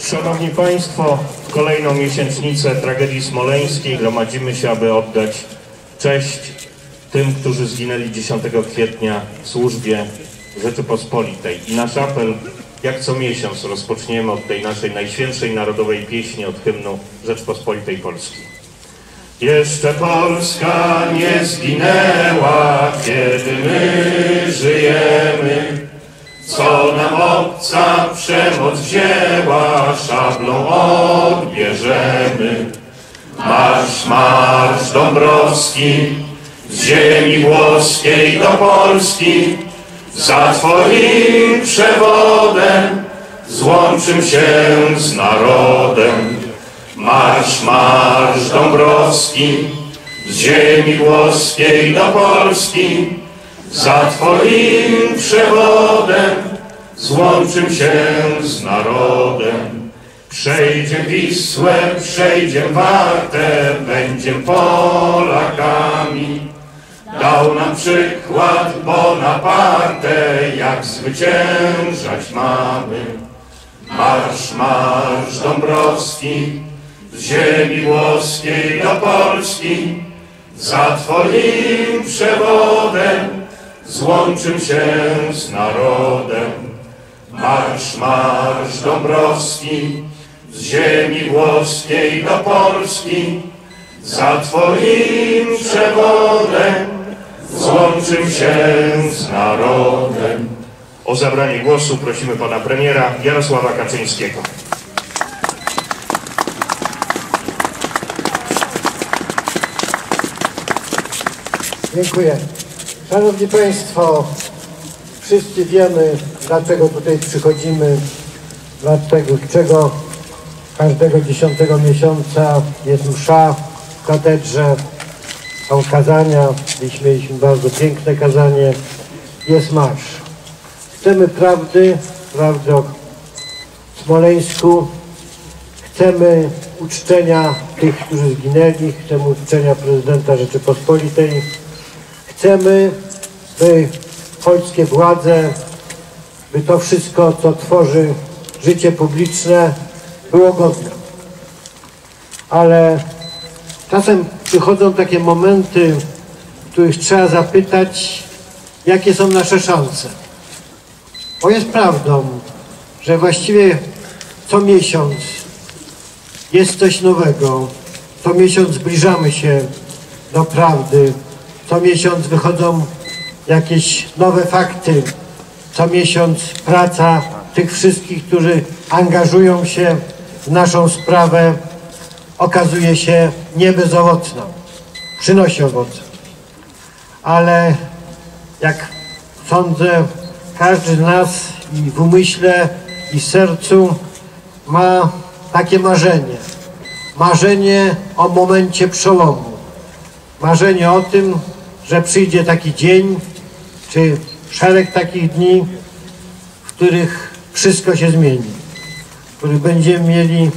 Szanowni Państwo, w kolejną miesięcznicę tragedii smoleńskiej gromadzimy się, aby oddać cześć tym, którzy zginęli 10 kwietnia w służbie Rzeczypospolitej. I nasz apel, jak co miesiąc, rozpoczniemy od tej naszej najświętszej narodowej pieśni, od hymnu Rzeczpospolitej Polskiej. Jeszcze Polska nie zginęła, kiedy my żyjemy. Co nam obca przemoc wzięła, szablą odbierzemy. Marsz, marsz Dąbrowski, z ziemi włoskiej do Polski, za Twoim przewodem złączym się z narodem. Marsz, marsz Dąbrowski, z ziemi włoskiej do Polski, za Twoim przewodem złączym się z narodem. Przejdziem Wisłę, przejdziem Wartę, będziem Polakami. Dał nam przykład Bonaparte, jak zwyciężać mamy. Marsz, marsz Dąbrowski, z ziemi włoskiej do Polski, za Twoim przewodem złączym się z narodem. Marsz, marsz Dąbrowski, z ziemi włoskiej do Polski, za Twoim przewodem złączym się z narodem. O zabranie głosu prosimy Pana Premiera Jarosława Kaczyńskiego. Dziękuję. Szanowni Państwo, wszyscy wiemy, dlaczego tutaj przychodzimy, dlaczego czego każdego dziesiątego miesiąca jest msza w katedrze, są kazania, dziś mieliśmy bardzo piękne kazanie, jest marsz. Chcemy prawdy, prawdy o Smoleńsku, chcemy uczczenia tych, którzy zginęli, chcemy uczczenia prezydenta Rzeczypospolitej, Chcemy, by polskie władze, by to wszystko, co tworzy życie publiczne, było godne. Ale czasem przychodzą takie momenty, w których trzeba zapytać, jakie są nasze szanse. Bo jest prawdą, że właściwie co miesiąc jest coś nowego. Co miesiąc zbliżamy się do prawdy, co miesiąc wychodzą jakieś nowe fakty. Co miesiąc praca tych wszystkich, którzy angażują się w naszą sprawę, okazuje się nie bezowocna. Przynosi owoce. Ale jak sądzę, każdy z nas i w umyśle, i w sercu ma takie marzenie. Marzenie o momencie przełomu. Marzenie o tym, że przyjdzie taki dzień, czy szereg takich dni, w których wszystko się zmieni, w których będziemy mieli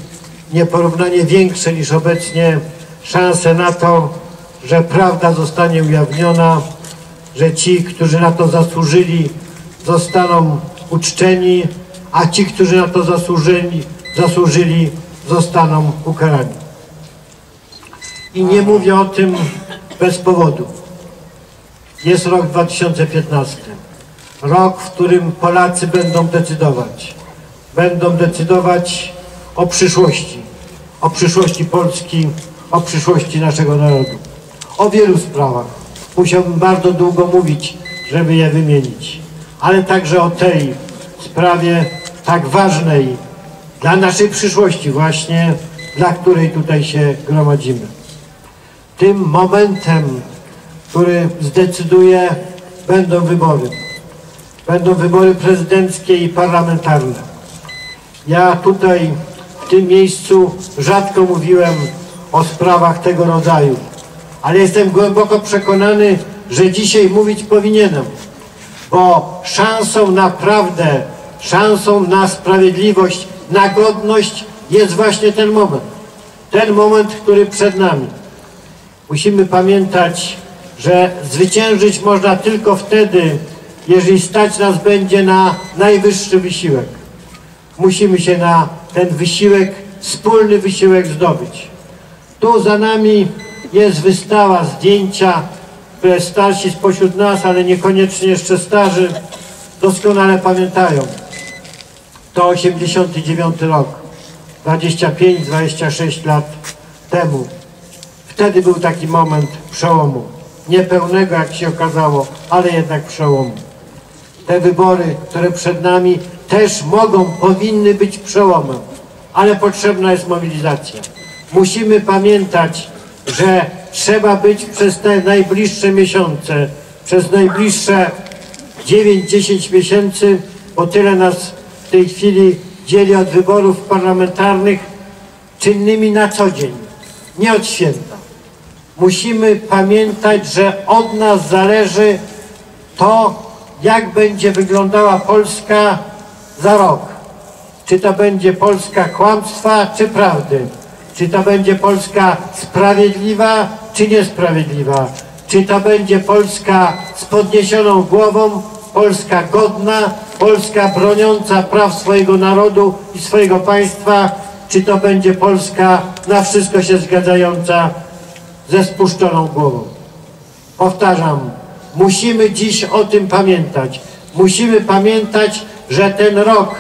nieporównanie większe niż obecnie szanse na to, że prawda zostanie ujawniona, że ci, którzy na to zasłużyli, zostaną uczczeni, a ci, którzy na to zasłużyli, zasłużyli zostaną ukarani. I nie mówię o tym bez powodu. Jest rok 2015. Rok, w którym Polacy będą decydować. Będą decydować o przyszłości. O przyszłości Polski, o przyszłości naszego narodu. O wielu sprawach. Musiałbym bardzo długo mówić, żeby je wymienić. Ale także o tej sprawie tak ważnej dla naszej przyszłości właśnie, dla której tutaj się gromadzimy. Tym momentem który zdecyduje, będą wybory. Będą wybory prezydenckie i parlamentarne. Ja tutaj w tym miejscu rzadko mówiłem o sprawach tego rodzaju, ale jestem głęboko przekonany, że dzisiaj mówić powinienem, bo szansą na prawdę, szansą na sprawiedliwość, na godność jest właśnie ten moment. Ten moment, który przed nami. Musimy pamiętać, że zwyciężyć można tylko wtedy, jeżeli stać nas będzie na najwyższy wysiłek. Musimy się na ten wysiłek, wspólny wysiłek zdobyć. Tu za nami jest wystawa zdjęcia, które starsi spośród nas, ale niekoniecznie jeszcze starzy, doskonale pamiętają. To 89 rok, 25-26 lat temu. Wtedy był taki moment przełomu. Niepełnego, jak się okazało, ale jednak przełomu. Te wybory, które przed nami, też mogą, powinny być przełomem, ale potrzebna jest mobilizacja. Musimy pamiętać, że trzeba być przez te najbliższe miesiące, przez najbliższe 9-10 miesięcy, bo tyle nas w tej chwili dzieli od wyborów parlamentarnych, czynnymi na co dzień, nie od święta. Musimy pamiętać, że od nas zależy to, jak będzie wyglądała Polska za rok. Czy to będzie Polska kłamstwa, czy prawdy? Czy to będzie Polska sprawiedliwa, czy niesprawiedliwa? Czy to będzie Polska z podniesioną głową, Polska godna, Polska broniąca praw swojego narodu i swojego państwa? Czy to będzie Polska na wszystko się zgadzająca ze spuszczoną głową? Powtarzam, musimy dziś o tym pamiętać. Musimy pamiętać, że ten rok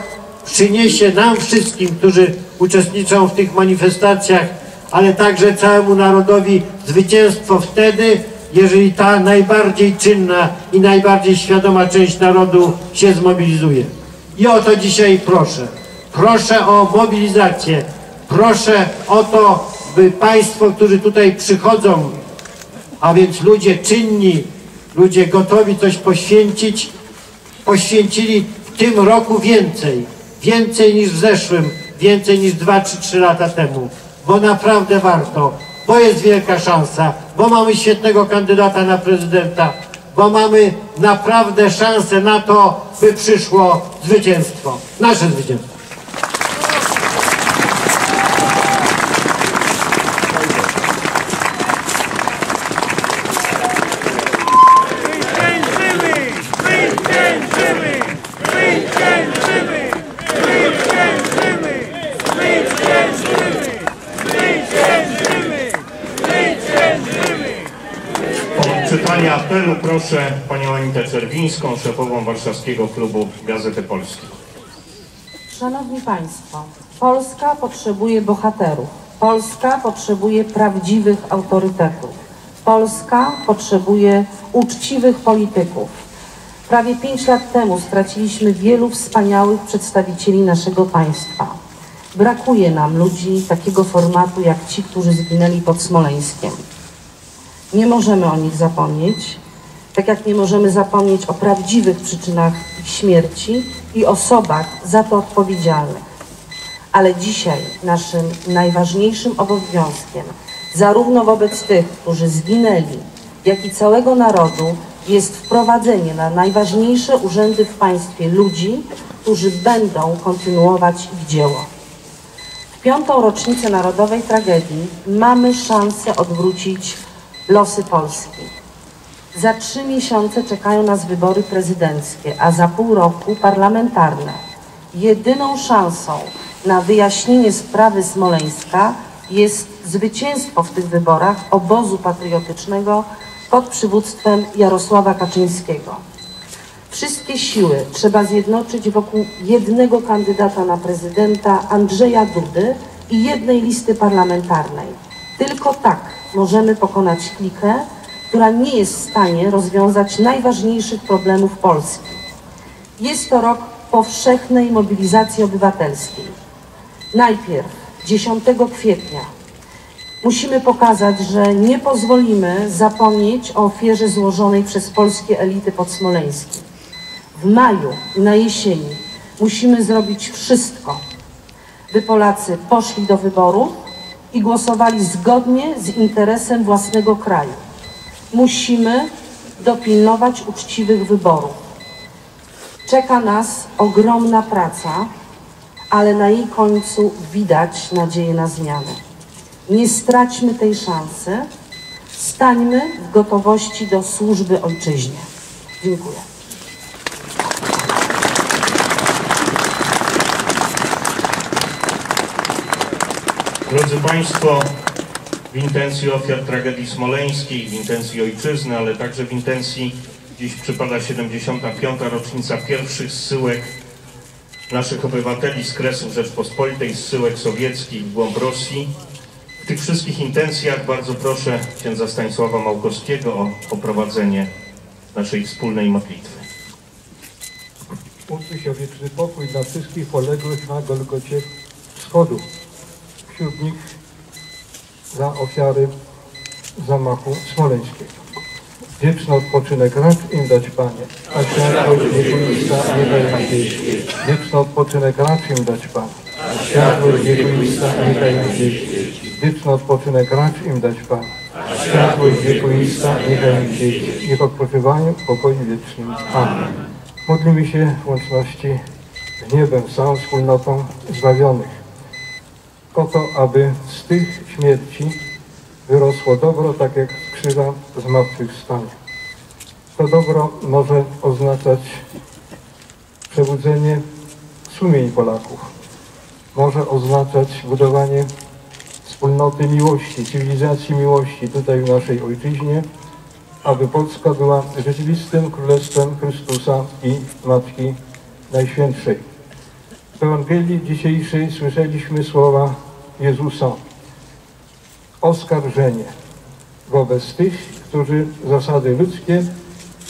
przyniesie nam wszystkim, którzy uczestniczą w tych manifestacjach, ale także całemu narodowi zwycięstwo wtedy, jeżeli ta najbardziej czynna i najbardziej świadoma część narodu się zmobilizuje. I o to dzisiaj proszę. Proszę o mobilizację. Proszę o to, by Państwo, którzy tutaj przychodzą, a więc ludzie czynni, ludzie gotowi coś poświęcić, poświęcili w tym roku więcej, więcej niż w zeszłym, więcej niż 2 czy 3 lata temu, bo naprawdę warto, bo jest wielka szansa, bo mamy świetnego kandydata na prezydenta, bo mamy naprawdę szansę na to, by przyszło zwycięstwo, nasze zwycięstwo. Proszę panią Anitę Czerwińską, szefową Warszawskiego Klubu Gazety Polskiej. Szanowni Państwo, Polska potrzebuje bohaterów. Polska potrzebuje prawdziwych autorytetów. Polska potrzebuje uczciwych polityków. Prawie pięć lat temu straciliśmy wielu wspaniałych przedstawicieli naszego państwa. Brakuje nam ludzi takiego formatu jak ci, którzy zginęli pod Smoleńskiem. Nie możemy o nich zapomnieć, tak jak nie możemy zapomnieć o prawdziwych przyczynach śmierci i osobach za to odpowiedzialnych. Ale dzisiaj naszym najważniejszym obowiązkiem, zarówno wobec tych, którzy zginęli, jak i całego narodu, jest wprowadzenie na najważniejsze urzędy w państwie ludzi, którzy będą kontynuować ich dzieło. W piątą rocznicę narodowej tragedii mamy szansę odwrócić losy Polski. Za trzy miesiące czekają nas wybory prezydenckie, a za pół roku parlamentarne. Jedyną szansą na wyjaśnienie sprawy Smoleńska jest zwycięstwo w tych wyborach obozu patriotycznego pod przywództwem Jarosława Kaczyńskiego. Wszystkie siły trzeba zjednoczyć wokół jednego kandydata na prezydenta Andrzeja Dudy i jednej listy parlamentarnej. Tylko tak możemy pokonać klikę, która nie jest w stanie rozwiązać najważniejszych problemów Polski. Jest to rok powszechnej mobilizacji obywatelskiej. Najpierw 10 kwietnia musimy pokazać, że nie pozwolimy zapomnieć o ofierze złożonej przez polskie elity pod Smoleńskim. W maju i na jesieni musimy zrobić wszystko, by Polacy poszli do wyborów i głosowali zgodnie z interesem własnego kraju. Musimy dopilnować uczciwych wyborów. Czeka nas ogromna praca, ale na jej końcu widać nadzieję na zmianę. Nie straćmy tej szansy. Stańmy w gotowości do służby ojczyźnie. Dziękuję. Drodzy Państwo, w intencji ofiar tragedii smoleńskiej, w intencji ojczyzny, ale także w intencji dziś przypada 75. rocznica pierwszych zsyłek naszych obywateli z Kresów Rzeczpospolitej, zsyłek sowieckich w głąb Rosji. W tych wszystkich intencjach bardzo proszę księdza Stanisława Małkowskiego o poprowadzenie naszej wspólnej modlitwy. Módlmy się wieczny pokój dla wszystkich poległych na Golgocie Wschodu. Wśród nich za ofiary zamachu smoleńskiego. Wieczny odpoczynek racz im dać, Panie, a światłość wiekuista nie daj nam. Wieczny odpoczynek racz im dać, Panie, a światłość wiekuista nie daj nam. Wieczny odpoczynek racz im dać, Panie, a światłość wiekuista nie daj nam zjeść. Niech odpoczywają w pokoju wiecznym. Amen. Modlimy się w łączności z niebem, całą wspólnotą zbawionych. O to, aby z tych śmierci wyrosło dobro, tak jak z krzyża zmartwychwstanie. To dobro może oznaczać przebudzenie sumień Polaków. Może oznaczać budowanie wspólnoty miłości, cywilizacji miłości tutaj w naszej ojczyźnie, aby Polska była rzeczywistym Królestwem Chrystusa i Matki Najświętszej. W Ewangelii dzisiejszej słyszeliśmy słowa Jezusa. Oskarżenie wobec tych, którzy zasady ludzkie,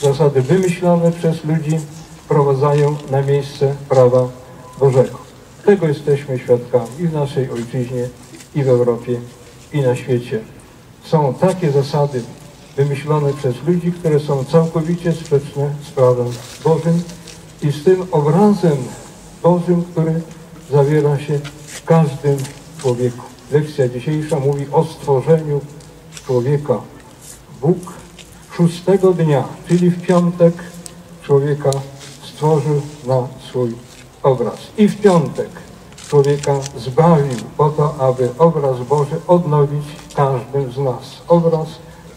zasady wymyślone przez ludzi wprowadzają na miejsce prawa Bożego. Tego jesteśmy świadkami i w naszej ojczyźnie, i w Europie, i na świecie. Są takie zasady wymyślone przez ludzi, które są całkowicie sprzeczne z prawem Bożym i z tym obrazem Bożym, który zawiera się w każdym człowieku. Lekcja dzisiejsza mówi o stworzeniu człowieka. Bóg szóstego dnia, czyli w piątek, człowieka stworzył na swój obraz. I w piątek człowieka zbawił po to, aby obraz Boży odnowić każdym z nas. Obraz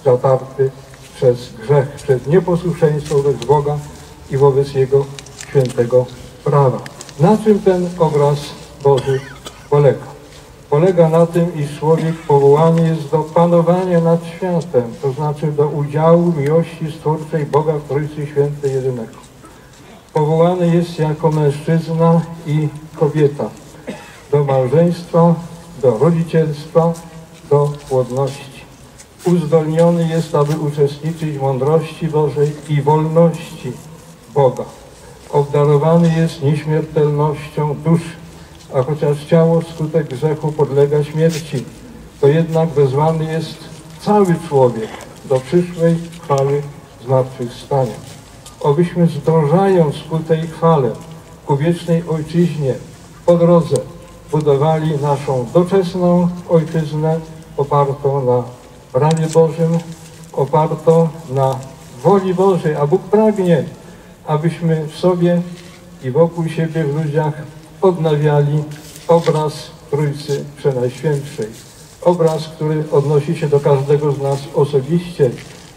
zatarty przez grzech, przez nieposłuszeństwo wobec Boga i wobec Jego świętego prawa. Na czym ten obraz Boży polega? Polega na tym, iż człowiek powołany jest do panowania nad światem, to znaczy do udziału miłości stwórczej Boga w Trójcy Świętej Jedynego. Powołany jest jako mężczyzna i kobieta do małżeństwa, do rodzicielstwa, do płodności. Uzdolniony jest, aby uczestniczyć w mądrości Bożej i wolności Boga. Obdarowany jest nieśmiertelnością duszy, a chociaż ciało wskutek grzechu podlega śmierci, to jednak wezwany jest cały człowiek do przyszłej chwały zmartwychwstania. Obyśmy zdążając ku tej chwale, ku wiecznej ojczyźnie, po drodze budowali naszą doczesną ojczyznę opartą na prawie Bożym, opartą na woli Bożej, a Bóg pragnie, abyśmy w sobie i wokół siebie w ludziach odnawiali obraz Trójcy Przenajświętszej. Obraz, który odnosi się do każdego z nas osobiście,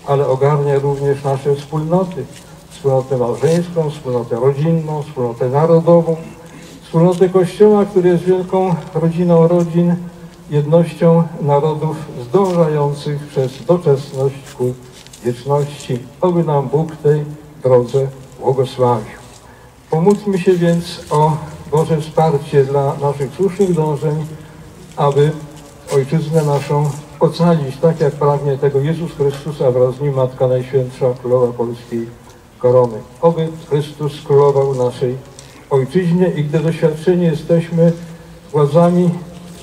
ale ogarnia również nasze wspólnoty. Wspólnotę małżeńską, wspólnotę rodzinną, wspólnotę narodową, wspólnotę Kościoła, który jest wielką rodziną rodzin, jednością narodów zdążających przez doczesność ku wieczności. Oby nam Bóg tej drodze błogosławił. Pomódlmy się więc o Boże wsparcie dla naszych słusznych dążeń, aby ojczyznę naszą ocalić, tak jak pragnie tego Jezus Chrystus, a wraz z Nim Matka Najświętsza, Królowa Polskiej Korony. Oby Chrystus królował naszej ojczyźnie i gdy doświadczeni jesteśmy władzami,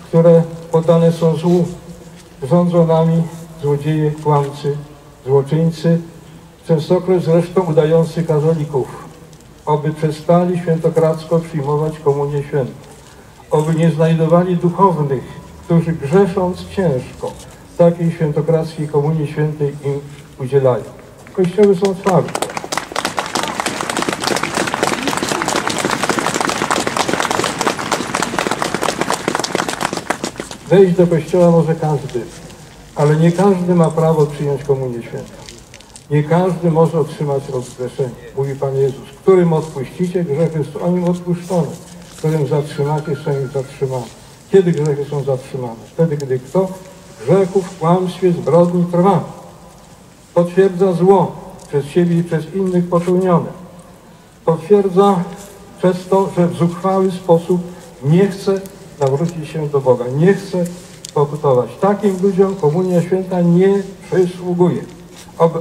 które poddane są złu, rządzą nami złodzieje, kłamcy, złoczyńcy, częstokroć zresztą udający katolików, oby przestali świętokradzko przyjmować komunię świętą, oby nie znajdowali duchownych, którzy grzesząc ciężko takiej świętokradzkiej komunii świętej im udzielają. Kościoły są otwarte. Wejść do kościoła może każdy, ale nie każdy ma prawo przyjąć komunię świętą. Nie każdy może otrzymać rozgrzeszenie. Mówi Pan Jezus, którym odpuścicie grzechy, są im odpuszczone. Którym zatrzymacie, są im zatrzymane. Kiedy grzechy są zatrzymane? Wtedy, gdy kto grzechu, w kłamstwie, zbrodni trwa. Potwierdza zło przez siebie i przez innych popełnione. Potwierdza przez to, że w zuchwały sposób nie chce nawrócić się do Boga, nie chce pokutować. Takim ludziom Komunia Święta nie przysługuje.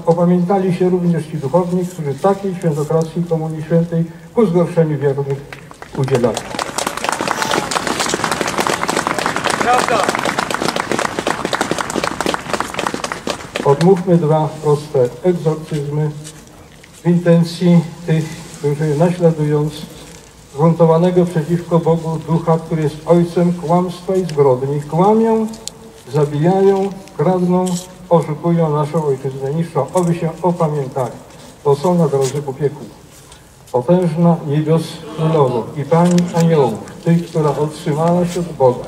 Opamiętali się również ci duchowni, którzy takiej świętokracji Komunii Świętej ku zgorszeniu wiernych udzielali. Prawda. Odmówmy dwa proste egzorcyzmy w intencji tych, którzy naśladując zbuntowanego przeciwko Bogu ducha, który jest ojcem kłamstwa i zbrodni, kłamią, zabijają, kradną, oszukują naszą ojczyznę, niszczą. Oby się opamiętali, bo są na drodze ku. Potężna niebios królowo i Pani aniołów, Ty, która otrzymała się od Boga,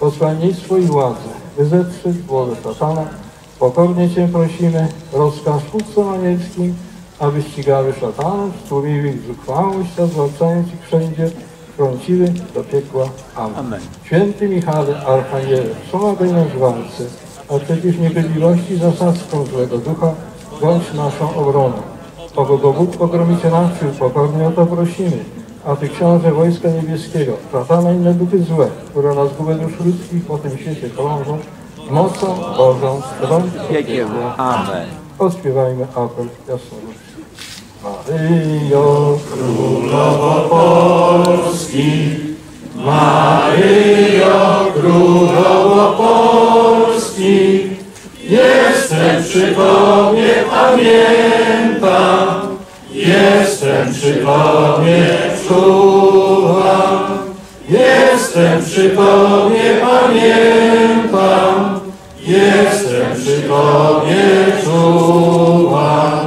posłannictwo i władzę, by zetrzeć głowę szatana, pokornie Cię prosimy, rozkaz chłopcom anielskim, aby ścigały szatanów, stłumiły ich zuchwałość, a zwalczając ich wszędzie, wtrąciły do piekła. Amen. Amen. Święty Michale, Archaniele, pomagaj nas w walce, a przecież niepodliwości zasadzką złego ducha, bądź naszą obroną. Oby go Bóg pogromić raczył, pokornie o to prosimy. A Ty, Książę Wojska Niebieskiego, szatana i inne duchy złe, które na zgubę dusz ludzkich po tym świecie krążą, mocą Bożą, trąć Piekiełło. Amen. Odśpiewajmy apel jasnowódcy. Maryjo, Jestem przy Tobie, pamiętam. Jestem przy Tobie, czuwam. Jestem przy Tobie, pamiętam. Jestem przy Tobie, czuwam.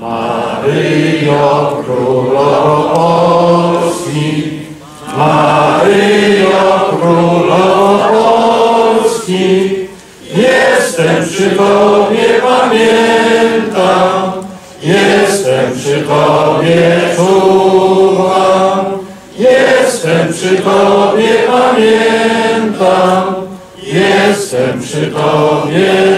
Maryjo, Królowo Polski. Maryjo, Polski. Jestem przy Tobie, pamiętam. Jestem przy Tobie, czuwam. Jestem przy Tobie, pamiętam. Jestem przy Tobie,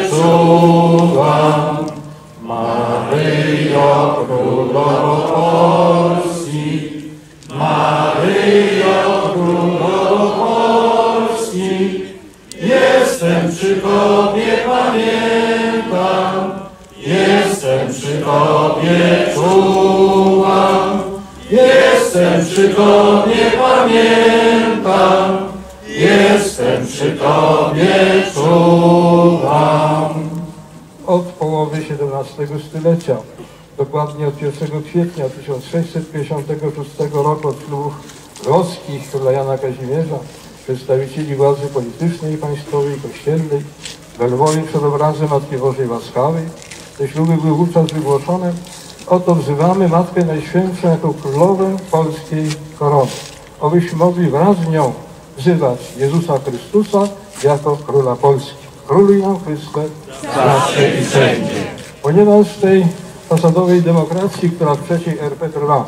przy Tobie, pamiętam. Jestem przy Tobie. Jestem przy Tobie, pamiętam. Jestem przy Tobie, od połowy XVII stulecia, dokładnie od 1 kwietnia 1656 roku od ślubów włoskich króla Jana Kazimierza, przedstawicieli władzy politycznej, państwowej, kościelnej, we Lwowie przed obrazem Matki Bożej Łaskawej. Te śluby były wówczas wygłoszone. Oto wzywamy Matkę Najświętszą jako królowę polskiej korony. Obyśmy mogli wraz z nią wzywać Jezusa Chrystusa jako króla Polski. Króluj nam Chryste, Zawsze i wszędzie. ponieważ w tej fasadowej demokracji, która w trzeciej RP trwa,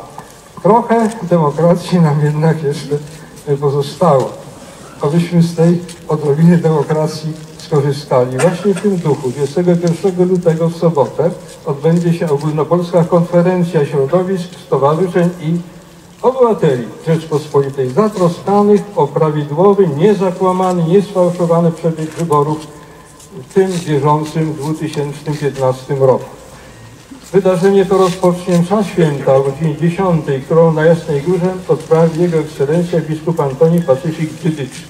trochę demokracji nam jednak jeszcze pozostało. Abyśmy z tej odrobiny demokracji skorzystali. Właśnie w tym duchu 21 lutego w sobotę odbędzie się ogólnopolska konferencja środowisk, stowarzyszeń i obywateli Rzeczpospolitej zatroskanych o prawidłowy, niezakłamany, niesfałszowany przebieg wyborów w tym bieżącym 2015 roku. Wydarzenie to rozpocznie msza święta o godzinie 10, którą na Jasnej Górze odprawi Jego Ekscelencja biskup Antoni Pacyfik Dzydycz.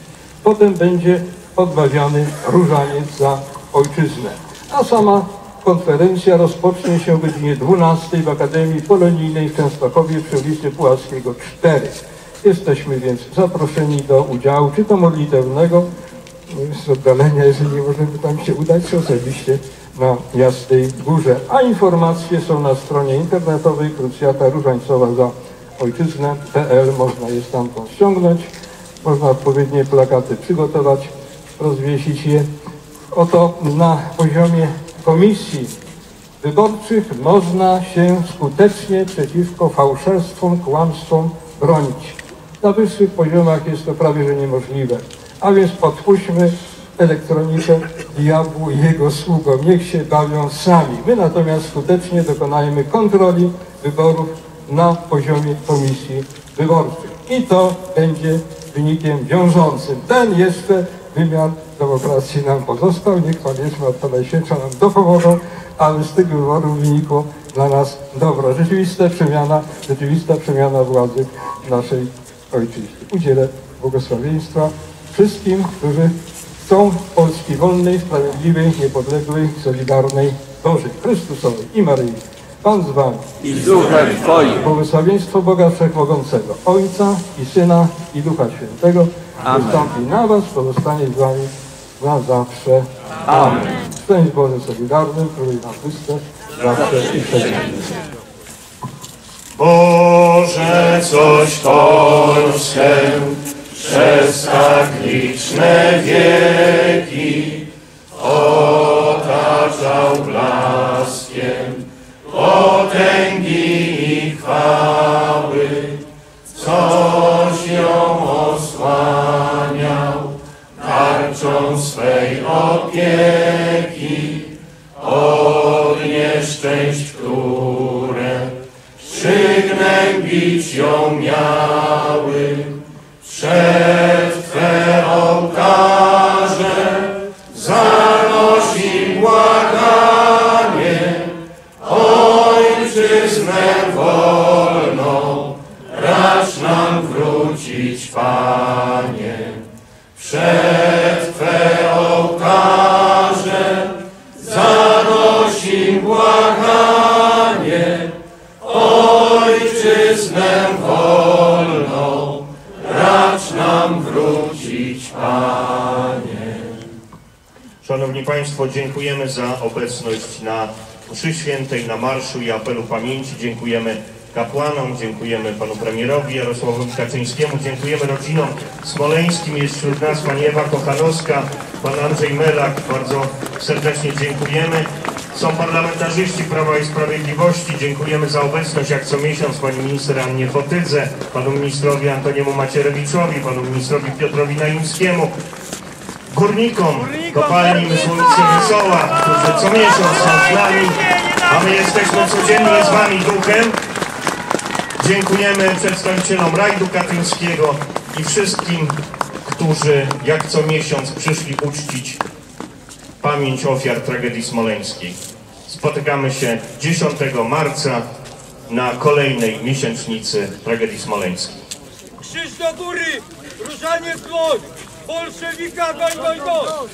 Potem będzie odmawiany różaniec za ojczyznę. A sama konferencja rozpocznie się o godzinie 12 w Akademii Polonijnej w Częstochowie przy ulicy Puławskiego 4. Jesteśmy więc zaproszeni do udziału, czy to modlitewnego, z oddalenia, jeżeli nie możemy tam się udać, osobiście na Jasnej Górze. A informacje są na stronie internetowej Krucjata Różańcowa za ojczyznę.pl. Można je stamtąd ściągnąć, można odpowiednie plakaty przygotować, rozwiesić je. Oto na poziomie komisji wyborczych można się skutecznie przeciwko fałszerstwom, kłamstwom bronić. Na wyższych poziomach jest to prawie że niemożliwe. A więc podpuśćmy elektronikę diabłu i jego sługom. Niech się bawią sami. My natomiast skutecznie dokonajmy kontroli wyborów na poziomie komisji wyborczych. I to będzie wynikiem wiążącym. Ten jeszcze wymiar demokracji nam pozostał. Niech Pan Jezus od Pana Święta nam dopomogą, ale z tych wyborów wynikło dla nas dobro. Rzeczywista przemiana, rzeczywista przemiana władzy naszej ojczyzny. Udzielę błogosławieństwa wszystkim, którzy chcą Polski wolnej, sprawiedliwej, niepodległej, solidarnej, Bożej, Chrystusowej i Maryi. Pan z Wami. I z duchem Twoim. Błogosławieństwo Boga Wszechmogącego, Ojca i Syna i Ducha Świętego Amen. wystąpi na Was, pozostanie z Wami na zawsze. Amen. Szczęść Boże Solidarnym, który nam wystać zawsze i wszędzie. Boże, coś Polskę przez tak liczne wieki otaczał blaskiem potęgi i chwały, coś ją osłaniał tarczą swej opieki od nieszczęść, które przygnębić ją miały. Ojczyznę wolną, racz nam wrócić, Panie. Przed Twe ołtarze zanosi błaganie, Ojczyznę wolną, racz nam wrócić, Panie. Szanowni Państwo, dziękujemy za obecność na mszy świętej, na marszu i apelu pamięci. Dziękujemy kapłanom, dziękujemy panu premierowi Jarosławowi Kaczyńskiemu, dziękujemy rodzinom smoleńskim. Jest wśród nas pani Ewa Kochanowska, pan Andrzej Melak. Bardzo serdecznie dziękujemy. Są parlamentarzyści Prawa i Sprawiedliwości. Dziękujemy za obecność, jak co miesiąc, pani minister Annie Fotydze, panu ministrowi Antoniemu Macierewiczowi, panu ministrowi Piotrowi Naimskiemu, górnikom kopalni Mysłowice Wesoła, którzy co miesiąc są z nami, a my jesteśmy codziennie z wami duchem. Dziękujemy przedstawicielom Rajdu Katyńskiego i wszystkim, którzy jak co miesiąc przyszli uczcić pamięć ofiar tragedii smoleńskiej. Spotykamy się 10 marca na kolejnej miesięcznicy tragedii smoleńskiej. Krzyż do góry! Różanie w dłoń! Bolszewika goń, goń!